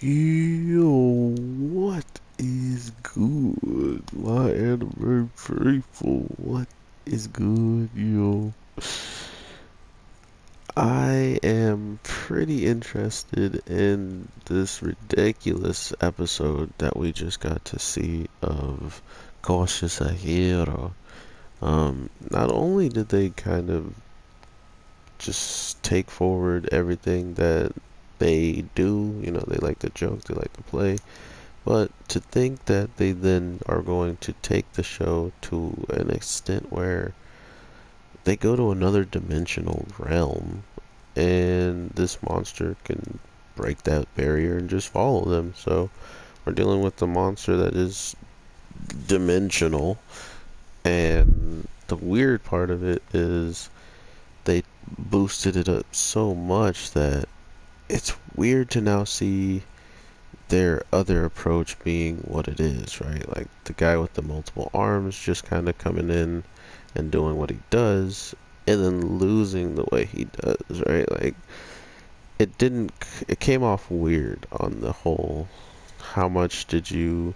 Yo, what is good? My anime faithful, what is good, yo? I am pretty interested in this ridiculous episode that we just got to see of Cautious a Hero. Um, not only did they kind of just take forward everything that they do. You know, they like to joke, they like to play. But to think that they then are going to take the show to an extent where they go to another dimensional realm and this monster can break that barrier and just follow them. So we're dealing with the monster that is dimensional and the weird part of it is they boosted it up so much that it's weird to now see their other approach being what it is, right? Like the guy with the multiple arms just kind of coming in and doing what he does and then losing the way he does, right? Like it didn't it came off weird on the whole how much did you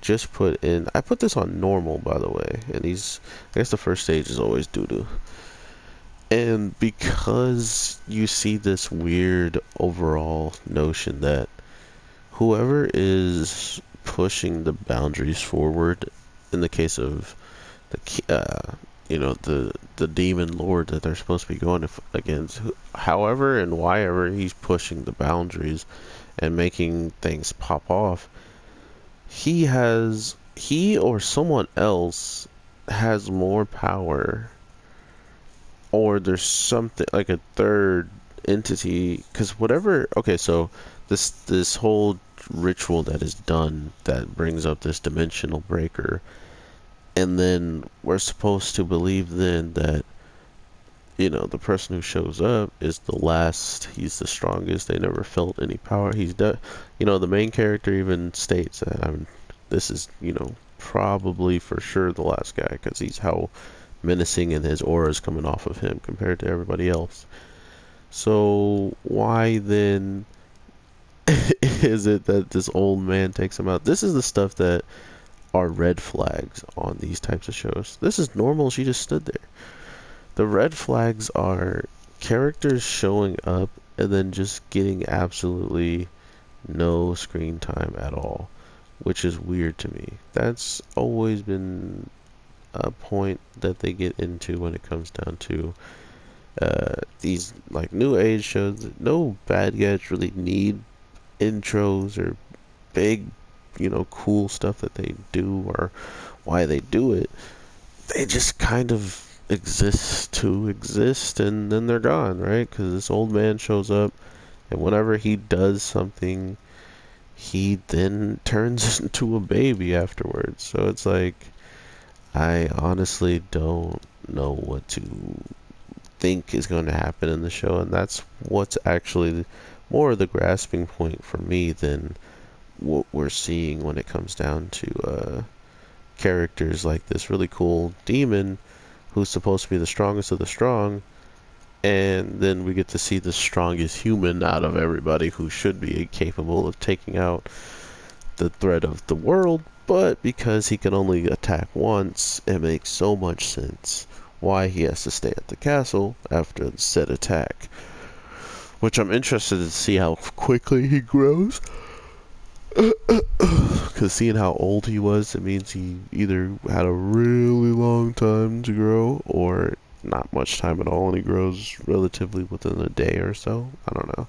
just put in I put this on normal by the way and he's I guess the first stage is always doo doo and because you see this weird overall notion that whoever is pushing the boundaries forward, in the case of the uh, you know the the demon lord that they're supposed to be going against, however and why ever he's pushing the boundaries and making things pop off, he has he or someone else has more power or there's something like a third entity because whatever okay so this this whole ritual that is done that brings up this dimensional breaker and then we're supposed to believe then that you know the person who shows up is the last he's the strongest they never felt any power he's de- you know the main character even states that i'm this is you know probably for sure the last guy because he's how menacing and his aura is coming off of him compared to everybody else. So why then is it that this old man takes him out? This is the stuff that are red flags on these types of shows. This is normal. She just stood there. The red flags are characters showing up and then just getting absolutely no screen time at all, which is weird to me. That's always been a point that they get into when it comes down to uh, these like new age shows. No bad guys really need intros or big, you know, cool stuff that they do or why they do it. They just kind of exist to exist and then they're gone, right? Because this old man shows up and whenever he does something, he then turns into a baby afterwards. So it's like I honestly don't know what to think is going to happen in the show, and that's what's actually more of the grasping point for me than what we're seeing when it comes down to uh, characters like this really cool demon who's supposed to be the strongest of the strong, and then we get to see the strongest human out of everybody who should be capable of taking out the threat of the world but because he can only attack once, it makes so much sense why he has to stay at the castle after the said attack. Which I'm interested to see how quickly he grows. Because seeing how old he was, it means he either had a really long time to grow or not much time at all and he grows relatively within a day or so. I don't know.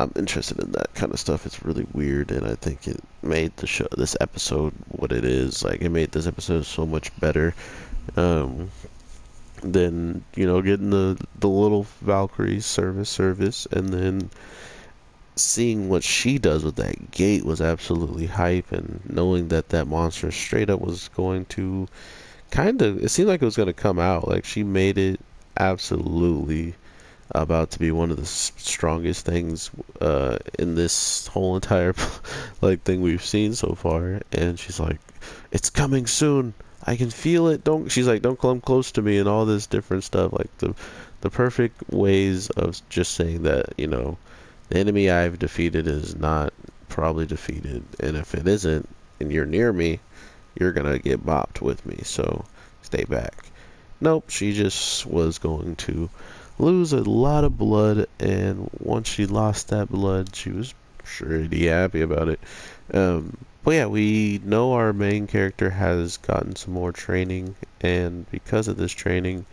I'm interested in that kind of stuff. It's really weird, and I think it made the show, this episode, what it is. Like, it made this episode so much better. Um, than you know, getting the the little Valkyrie service service, and then seeing what she does with that gate was absolutely hype, and knowing that that monster straight up was going to kind of, it seemed like it was going to come out. Like she made it absolutely about to be one of the strongest things uh, in this whole entire like thing we've seen so far. And she's like, "It's coming soon. I can feel it. Don't." She's like, "Don't come close to me," and all this different stuff. Like the the perfect ways of just saying that you know the enemy I've defeated is not probably defeated. And if it isn't, and you're near me, you're gonna get bopped with me. So stay back. Nope, she just was going to lose a lot of blood, and once she lost that blood, she was pretty happy about it. Um, but yeah, we know our main character has gotten some more training, and because of this training,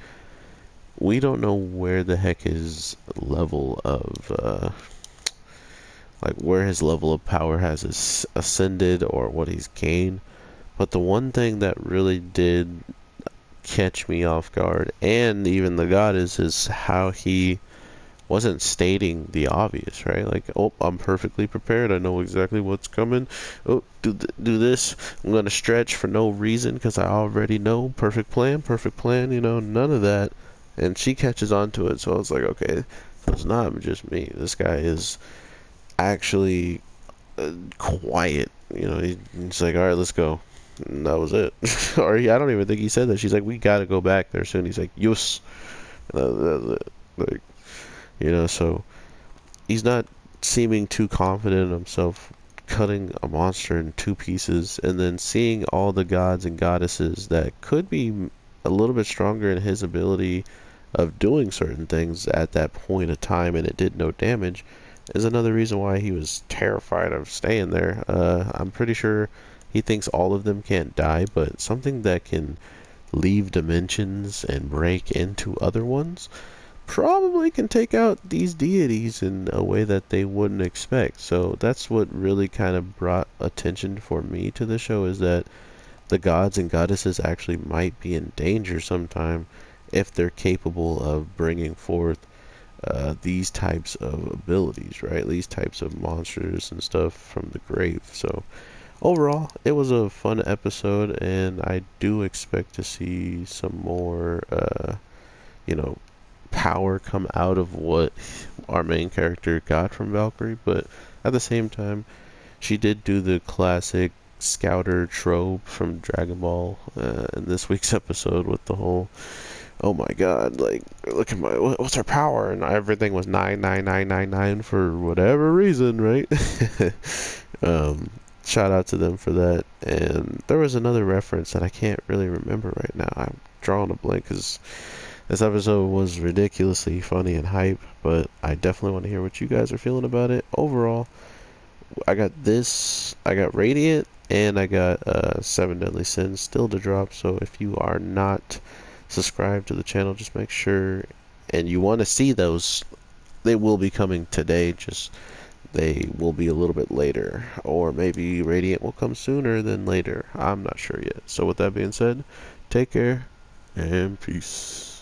we don't know where the heck his level of uh, like where his level of power has ascended or what he's gained. But the one thing that really did catch me off guard, and even the goddess, is how he wasn't stating the obvious, right? Like, oh, I'm perfectly prepared. I know exactly what's coming. Oh, do th do this. I'm gonna stretch for no reason because I already know. Perfect plan, perfect plan. You know, none of that. And she catches on to it, so I was like, okay, it's not just me. This guy is actually uh, quiet. You know, he, he's like, all right, let's go. And that was it. or he, I don't even think he said that. She's like, we gotta go back there soon. He's like, yes. Like, you know, so he's not seeming too confident in himself cutting a monster in two pieces and then seeing all the gods and goddesses that could be a little bit stronger in his ability of doing certain things at that point of time and it did no damage is another reason why he was terrified of staying there. Uh, I'm pretty sure he thinks all of them can't die, but something that can leave dimensions and break into other ones probably can take out these deities in a way that they wouldn't expect. So that's what really kind of brought attention for me to the show is that the gods and goddesses actually might be in danger sometime if they're capable of bringing forth uh, these types of abilities, right? These types of monsters and stuff from the grave. So overall, it was a fun episode, and I do expect to see some more, uh, you know, power come out of what our main character got from Valkyrie, but at the same time, she did do the classic scouter trope from Dragon Ball uh, in this week's episode with the whole, oh my god, like, look at my, what's her power? And everything was 99999 for whatever reason, right? um, shout out to them for that. And there was another reference that I can't really remember right now. I'm drawing a blank because this episode was ridiculously funny and hype, but I definitely want to hear what you guys are feeling about it. Overall, I got this, I got Radiant, and I got uh, Seven Deadly Sins still to drop. So if you are not subscribed to the channel, just make sure, and you want to see those, they will be coming today. Just they will be a little bit later, or maybe Radiant will come sooner than later. I'm not sure yet. So with that being said, take care and peace.